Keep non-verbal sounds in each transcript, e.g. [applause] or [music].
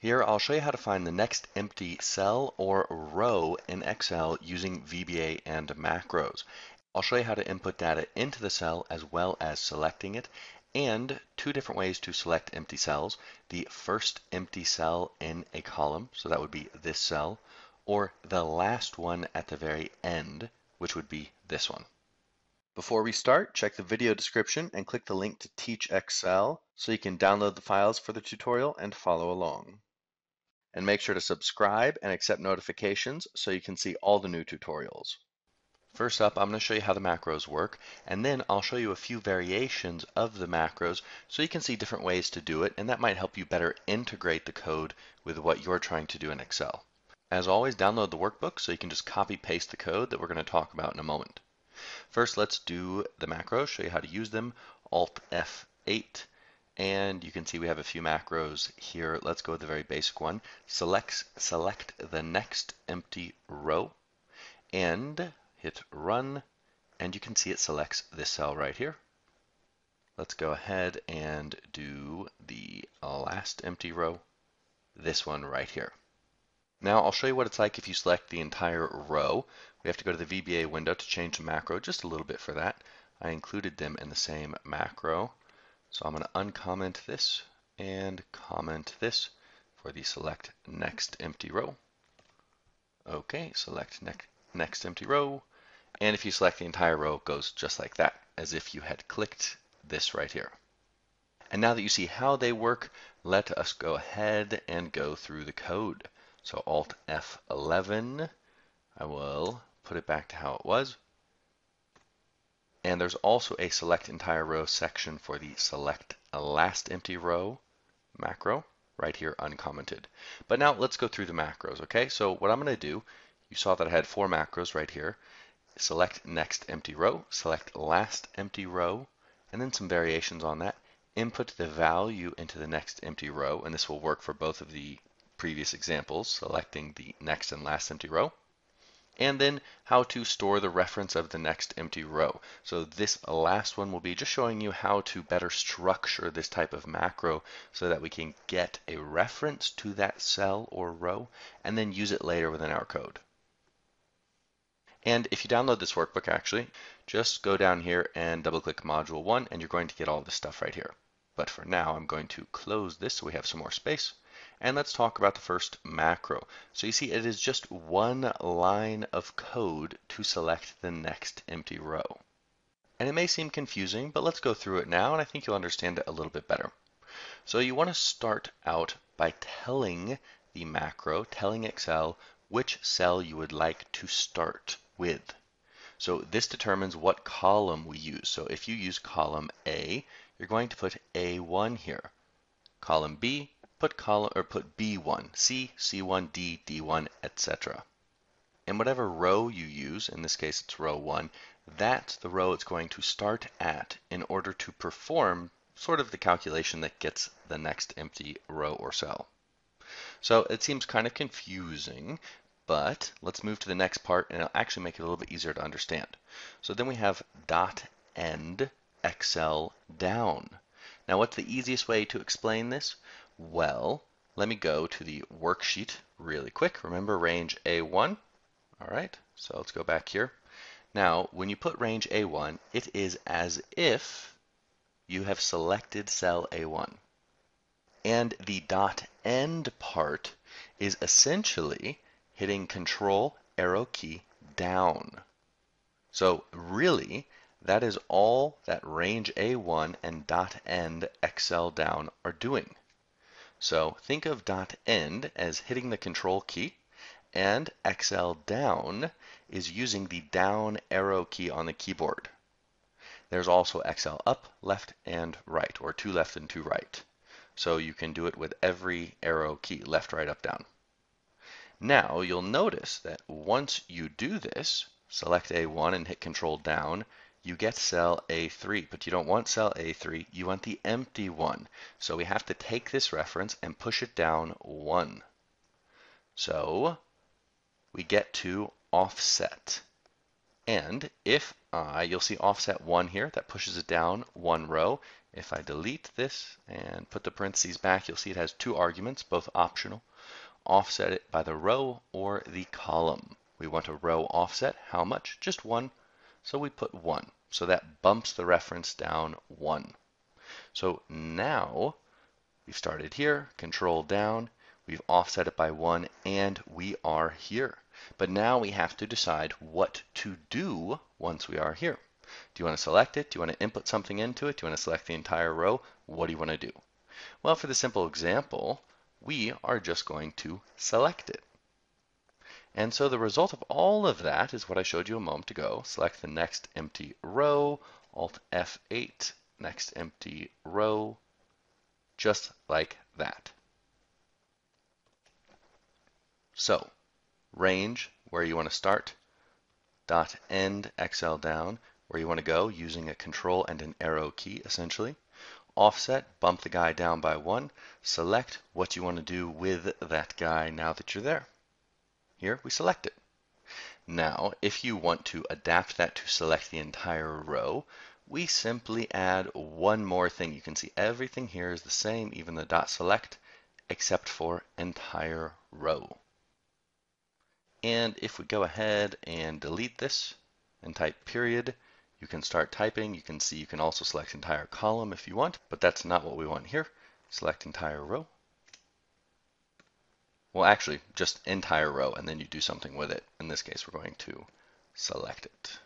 Here I'll show you how to find the next empty cell or row in Excel using VBA and macros. I'll show you how to input data into the cell as well as selecting it and two different ways to select empty cells. The first empty cell in a column, so that would be this cell, or the last one at the very end, which would be this one. Before we start, check the video description and click the link to TeachExcel so you can download the files for the tutorial and follow along. And make sure to subscribe and accept notifications so you can see all the new tutorials. First up, I'm going to show you how the macros work, and then I'll show you a few variations of the macros so you can see different ways to do it, and that might help you better integrate the code with what you're trying to do in Excel. As always, download the workbook so you can just copy paste the code that we're going to talk about in a moment. First, let's do the macros, show you how to use them. Alt F8, and you can see we have a few macros here. Let's go with the very basic one. Select, select the next empty row and hit run, and you can see it selects this cell right here. Let's go ahead and do the last empty row, this one right here. Now I'll show you what it's like if you select the entire row. We have to go to the VBA window to change the macro just a little bit for that. I included them in the same macro. So I'm going to uncomment this and comment this for the select next empty row. Okay, select ne next empty row. And if you select the entire row, it goes just like that, as if you had clicked this right here. And now that you see how they work, let us go ahead and go through the code. So Alt F11, I will put it back to how it was. And there's also a select entire row section for the select last empty row macro right here uncommented. But now let's go through the macros, okay? So what I'm going to do, you saw that I had four macros right here. Select next empty row, select last empty row, and then some variations on that. Input the value into the next empty row, and this will work for both of the previous examples, selecting the next and last empty row. And then how to store the reference of the next empty row. So this last one will be just showing you how to better structure this type of macro so that we can get a reference to that cell or row and then use it later within our code. And if you download this workbook actually, just go down here and double click module one and you're going to get all this stuff right here. But for now, I'm going to close this so we have some more space. And let's talk about the first macro. So you see it is just one line of code to select the next empty row. And it may seem confusing, but let's go through it now and I think you'll understand it a little bit better. So you want to start out by telling the macro, telling Excel which cell you would like to start with. So this determines what column we use. So if you use column A, you're going to put A1 here. Column B, put column or put B1, C, C1, D, D1, etc. And whatever row you use, in this case it's row 1, that's the row it's going to start at in order to perform sort of the calculation that gets the next empty row or cell. So it seems kind of confusing, but let's move to the next part and it'll actually make it a little bit easier to understand. So then we have dot end XL down. Now what's the easiest way to explain this? Well, let me go to the worksheet really quick. Remember range A1? All right, so let's go back here. Now, when you put range A1, it is as if you have selected cell A1. And the dot end part is essentially hitting control arrow key down. So really, that is all that range A1 and dot end XL down are doing. So think of dot end as hitting the control key and XL down is using the down arrow key on the keyboard. There's also XL up, left, and right, or two left and two right. So you can do it with every arrow key, left, right, up, down. Now you'll notice that once you do this, select A1 and hit control down, you get cell A3, but you don't want cell A3, you want the empty one. So we have to take this reference and push it down one. So we get to offset. And if I, you'll see offset one here, that pushes it down one row. If I delete this and put the parentheses back, you'll see it has two arguments, both optional. Offset it by the row or the column. We want a row offset. How much? Just one. So we put one. So that bumps the reference down one. So now we've started here, control down, we've offset it by one, and we are here. But now we have to decide what to do once we are here. Do you want to select it? Do you want to input something into it? Do you want to select the entire row? What do you want to do? Well, for the simple example, we are just going to select it. And so the result of all of that is what I showed you a moment ago. Select the next empty row, Alt F8, next empty row, just like that. So, range, where you want to start, dot end XL down, where you want to go using a control and an arrow key essentially. Offset, bump the guy down by one. Select what you want to do with that guy now that you're there. Here we select it. Now, if you want to adapt that to select the entire row, we simply add one more thing. You can see everything here is the same, even the dot select, except for entire row. And if we go ahead and delete this and type period, you can start typing. You can see you can also select entire column if you want, but that's not what we want here. Select entire row. Well, actually, just entire row, and then you do something with it. In this case, we're going to select it.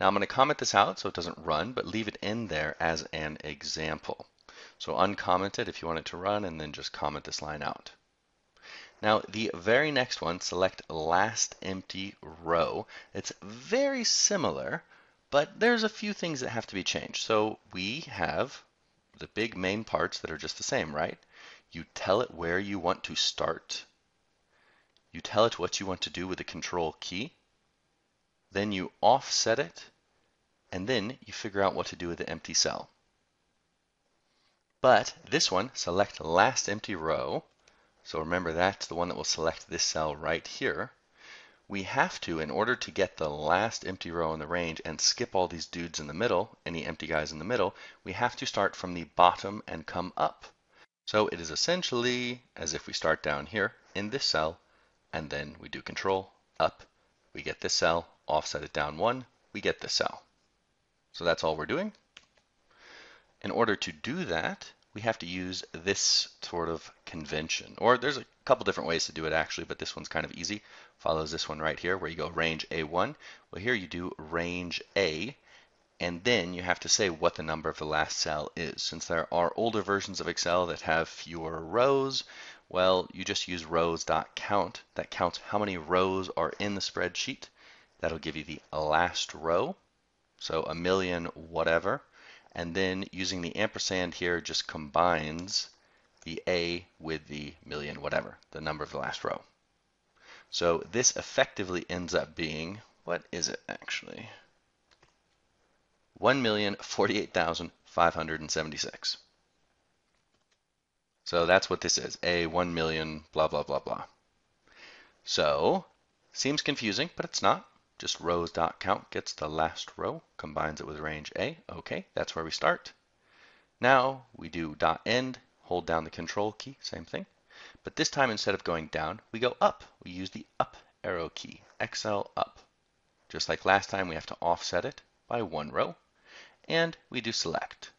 Now I'm going to comment this out so it doesn't run, but leave it in there as an example. So uncomment it if you want it to run, and then just comment this line out. Now, the very next one, select last empty row. It's very similar, but there's a few things that have to be changed. So we have the big main parts that are just the same, right? You tell it where you want to start. You tell it what you want to do with the control key. Then you offset it, and then you figure out what to do with the empty cell. But this one, select last empty row, so remember that's the one that will select this cell right here. We have to, in order to get the last empty row in the range and skip all these dudes in the middle, any empty guys in the middle, we have to start from the bottom and come up. So it is essentially as if we start down here in this cell, and then we do control up, we get this cell, offset it down one, we get this cell. So that's all we're doing. In order to do that, we have to use this sort of convention. Or there's a couple different ways to do it actually, but this one's kind of easy. Follows this one right here where you go range A1. Well, here you do range A, and then you have to say what the number of the last cell is. Since there are older versions of Excel that have fewer rows, well, you just use rows.count. That counts how many rows are in the spreadsheet. That'll give you the last row. So a million whatever and then using the ampersand here just combines the A with the million whatever, the number of the last row. So this effectively ends up being, what is it actually? 1,048,576. So that's what this is, A 1 million blah blah blah blah. So, seems confusing, but it's not. Just rows.count gets the last row, combines it with range A. Okay, that's where we start. Now we do dot end, hold down the control key, same thing. But this time instead of going down, we go up. We use the up arrow key, XL up. Just like last time, we have to offset it by one row. And we do select.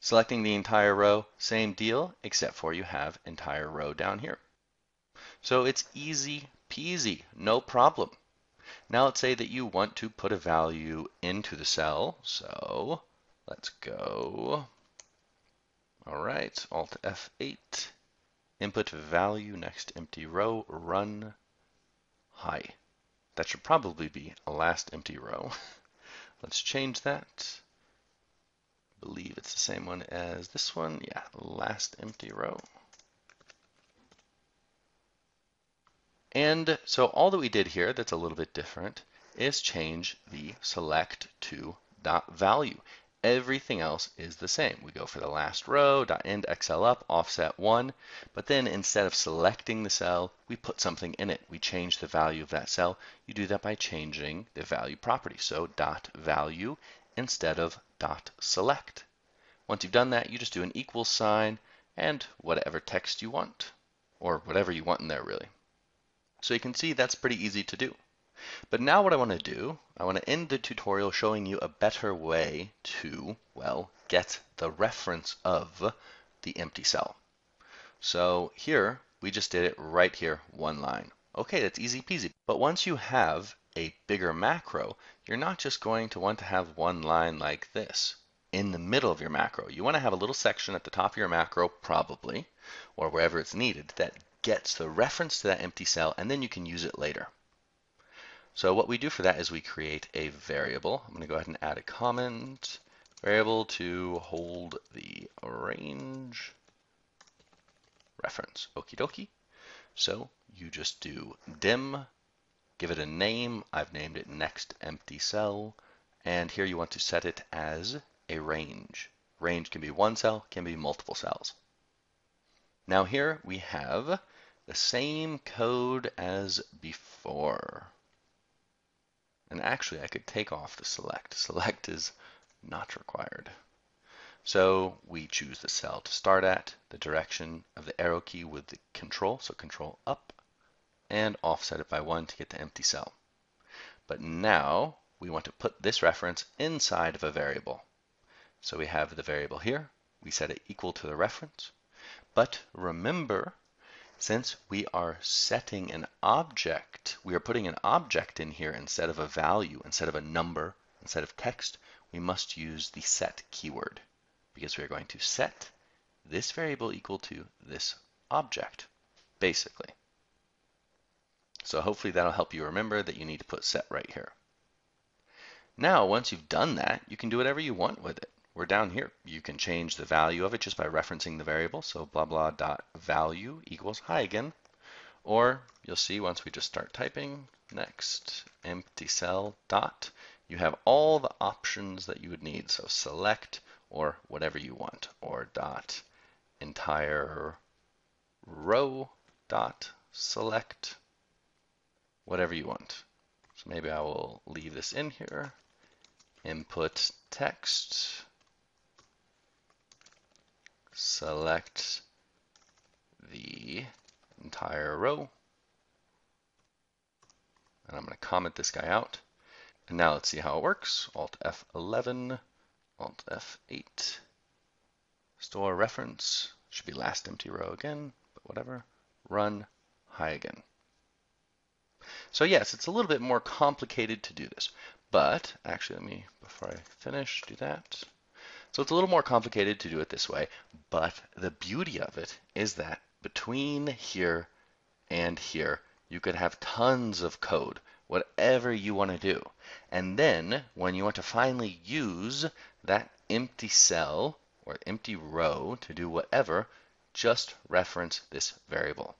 Selecting the entire row, same deal, except for you have entire row down here. So it's easy peasy, no problem. Now let's say that you want to put a value into the cell. So let's go. All right, Alt F8, input value, next empty row, run hi. That should probably be a last empty row. [laughs] let's change that. believe it's the same one as this one. Yeah, last empty row. And so all that we did here that's a little bit different is change the select to dot value. Everything else is the same. We go for the last row, dot end XL up, offset 1, but then instead of selecting the cell, we put something in it. We change the value of that cell. You do that by changing the value property. So dot value instead of dot select. Once you've done that, you just do an equal sign and whatever text you want, or whatever you want in there really. So you can see that's pretty easy to do. But now what I want to do, I want to end the tutorial showing you a better way to, well, get the reference of the empty cell. So here, we just did it right here, one line. Okay, that's easy peasy. But once you have a bigger macro, you're not just going to want to have one line like this in the middle of your macro. You want to have a little section at the top of your macro, probably, or wherever it's needed, that gets the reference to that empty cell, and then you can use it later. So what we do for that is we create a variable. I'm going to go ahead and add a comment variable to hold the range reference. Okie dokie. So you just do dim, give it a name. I've named it next empty cell. And here you want to set it as a range. Range can be one cell, can be multiple cells. Now here we have the same code as before. And actually, I could take off the select. Select is not required. So we choose the cell to start at, the direction of the arrow key with the control, so control up, and offset it by one to get the empty cell. But now we want to put this reference inside of a variable. So we have the variable here. We set it equal to the reference. But remember since we are setting an object, we are putting an object in here instead of a value, instead of a number, instead of text, we must use the set keyword because we are going to set this variable equal to this object, basically. So hopefully that'll help you remember that you need to put set right here. Now, once you've done that, you can do whatever you want with it we're down here. You can change the value of it just by referencing the variable. So blah blah dot value equals hi again. Or you'll see once we just start typing, next empty cell dot, you have all the options that you would need. So select or whatever you want, or dot entire row dot select whatever you want. So maybe I will leave this in here. Input text select the entire row. And I'm going to comment this guy out. And now let's see how it works. Alt F11, Alt F8, store reference, should be last empty row again, but whatever, run, hi again. So yes, it's a little bit more complicated to do this, but actually let me, before I finish, do that. So it's a little more complicated to do it this way, but the beauty of it is that between here and here, you could have tons of code, whatever you want to do. And then when you want to finally use that empty cell or empty row to do whatever, just reference this variable.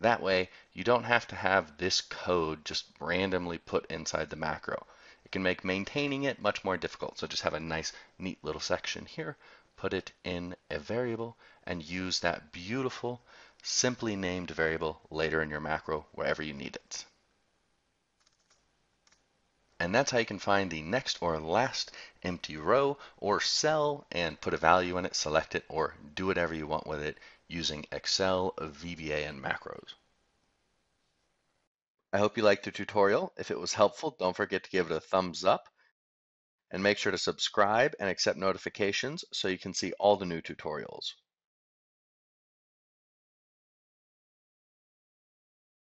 That way, you don't have to have this code just randomly put inside the macro. It can make maintaining it much more difficult. So just have a nice, neat little section here, put it in a variable, and use that beautiful, simply named variable later in your macro wherever you need it. And that's how you can find the next or last empty row or cell and put a value in it, select it, or do whatever you want with it using Excel, VBA, and macros. I hope you liked the tutorial. If it was helpful, don't forget to give it a thumbs up and make sure to subscribe and accept notifications so you can see all the new tutorials.